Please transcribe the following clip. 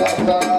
da, da.